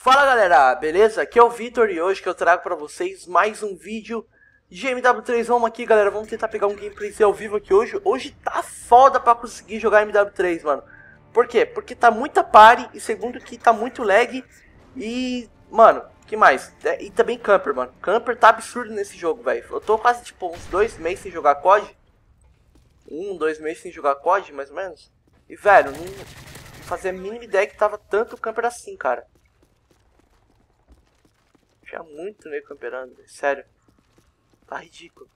Fala galera, beleza? Aqui é o Vitor e hoje que eu trago pra vocês mais um vídeo de MW3 Vamos aqui galera, vamos tentar pegar um gameplay ao vivo aqui hoje. Hoje tá foda pra conseguir jogar MW3 mano. Por quê? Porque tá muita pare e segundo que tá muito lag E, mano, que mais? É, e também camper mano, camper tá absurdo nesse jogo velho. Eu tô quase tipo uns dois meses sem jogar COD Um, dois meses sem jogar COD mais ou menos. E velho, não fazia a mínima ideia que tava tanto camper assim cara tinha muito nego camperando, sério. Tá ridículo.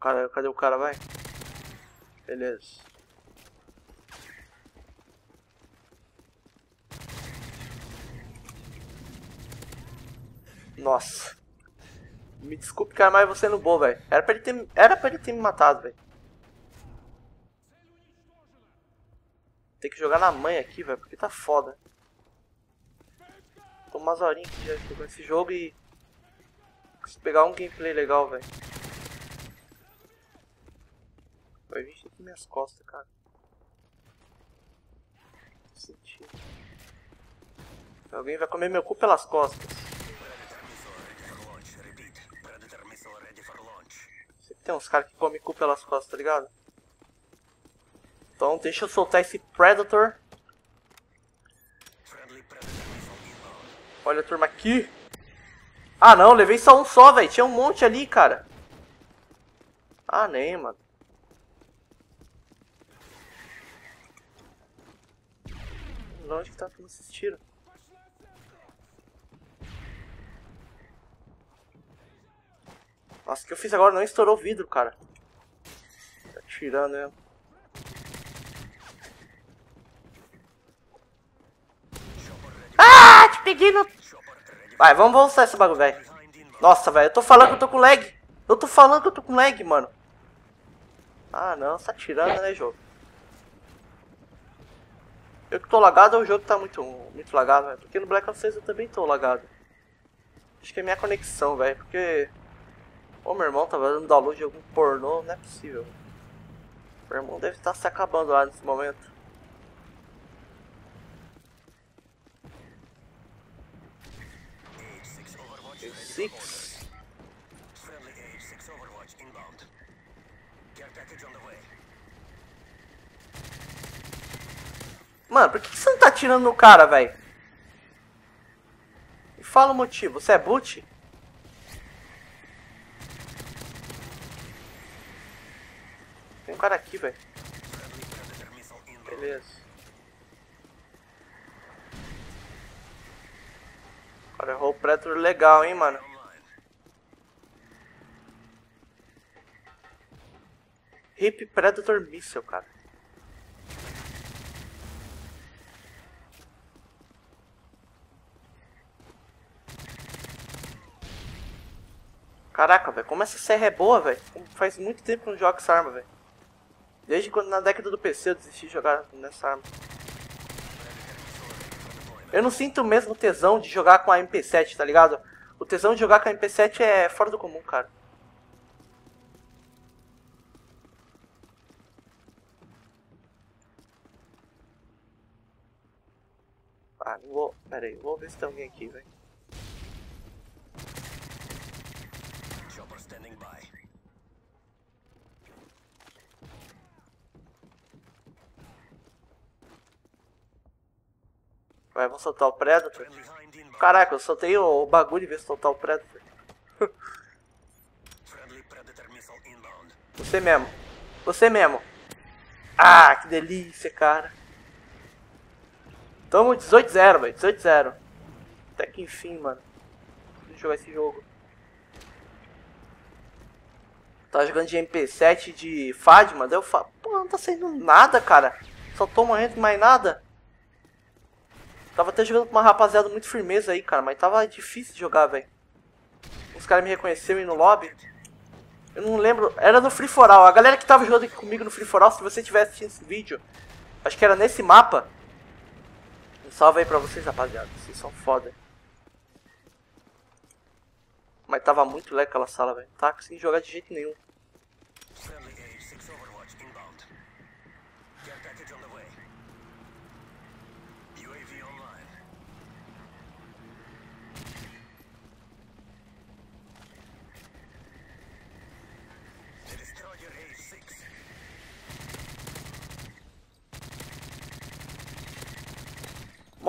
Cara, cadê o cara, vai? Beleza. Nossa. Me desculpe, cara, mas você não bom, velho. Era pra ele ter, era pra ele ter me matado, velho. Tem que jogar na mãe aqui, velho, porque tá foda. Tô umas horinhas aqui já jogando esse jogo e... Preciso pegar um gameplay legal, velho. Vai vir aqui minhas costas, cara. Sentindo. Alguém vai comer meu cu pelas costas. Sempre tem uns caras que comem cu pelas costas, tá ligado? Então deixa eu soltar esse Predator. Olha a turma aqui. Ah não, levei só um só, velho. Tinha um monte ali, cara. Ah nem, mano. Onde que tá tomando esses tiros? Nossa, o que eu fiz agora não estourou o vidro, cara. Tá tirando mesmo. No... Vai, vamos voltar esse bagulho, velho. Nossa, velho, eu tô falando que eu tô com lag. Eu tô falando que eu tô com lag, mano. Ah, não, você tá tirando, né, jogo? Eu que tô lagado o jogo tá muito, muito lagado, velho? Porque no Black Ops 6 eu também tô lagado. Acho que é minha conexão, velho, porque... Ô, meu irmão tava dando download de algum pornô, não é possível. Meu irmão deve estar se acabando lá nesse momento. Six. Mano, por que você não tá atirando no cara, velho? Me fala o motivo. Você é boot? Tem um cara aqui, velho. Beleza. Errou o Predator legal, hein, mano. Hip Predator Missile, cara. Caraca, velho, como essa serra é boa, velho. Faz muito tempo que eu não jogo essa arma, velho. Desde quando na década do PC eu desisti de jogar nessa arma. Eu não sinto o mesmo tesão de jogar com a MP7, tá ligado? O tesão de jogar com a MP7 é fora do comum, cara. Ah, não vou... Pera aí, vou ver se tem alguém aqui, velho. Vai, vamos soltar o Predator. Caraca, eu soltei o bagulho e ver se soltar o Predator. Você mesmo. Você mesmo. Ah, que delícia, cara. Tamo 18-0, velho. 18-0. Até que enfim, mano. Eu jogar esse jogo. Tava jogando de MP7 de Fadma, daí eu falo, pô, não tá saindo nada, cara. Só tô morrendo mais nada. Tava até jogando com uma rapaziada muito firmeza aí, cara, mas tava difícil de jogar, velho. Os caras me reconheceram no lobby. Eu não lembro, era no Free For All. A galera que tava jogando aqui comigo no Free For All, se você tivesse assistindo esse vídeo, acho que era nesse mapa. Um salve aí pra vocês, rapaziada. Vocês são foda. Mas tava muito legal aquela sala, velho. Tá sem jogar de jeito nenhum.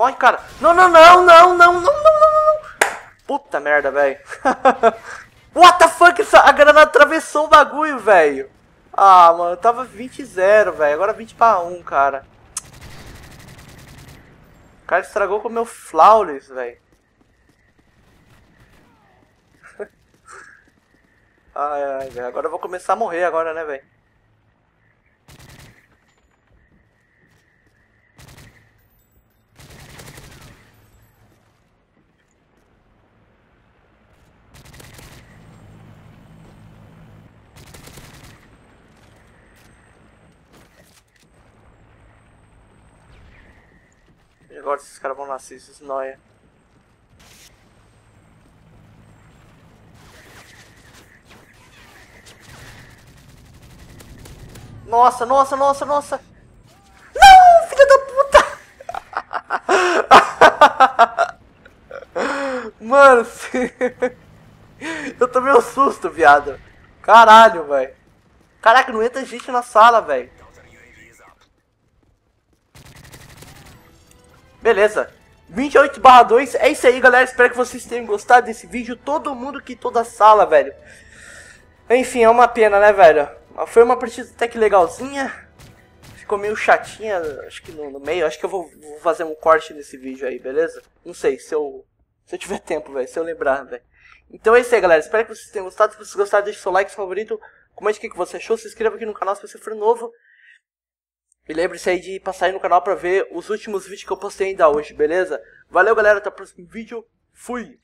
Corre, cara. Não, não, não, não, não, não, não, não. Puta merda, velho. What the fuck? A granada atravessou o bagulho, velho. Ah, mano, eu tava 20 0, velho. Agora 20 pra 1, cara. O cara estragou com o meu flawless, velho. ai, ai, velho. Agora eu vou começar a morrer agora, né, velho? E agora esses caras vão nascer, esses noia. Nossa, nossa, nossa, nossa! Não, filha da puta! Mano, eu tomei um susto, viado. Caralho, velho. Caraca, não entra gente na sala, velho. Beleza. 28 barra 2. É isso aí, galera. Espero que vocês tenham gostado desse vídeo. Todo mundo que toda a sala, velho. Enfim, é uma pena, né, velho? Foi uma partida até que legalzinha. Ficou meio chatinha, acho que no, no meio. Acho que eu vou, vou fazer um corte nesse vídeo aí, beleza? Não sei, se eu, se eu tiver tempo, velho. Se eu lembrar, velho. Então é isso aí, galera. Espero que vocês tenham gostado. Se vocês gostaram, deixe seu like, seu favorito. Comente o que você achou. Se inscreva aqui no canal se você for novo. E lembre-se aí de passar aí no canal pra ver os últimos vídeos que eu postei ainda hoje, beleza? Valeu, galera. Até o próximo vídeo. Fui!